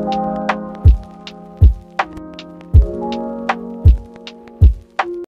you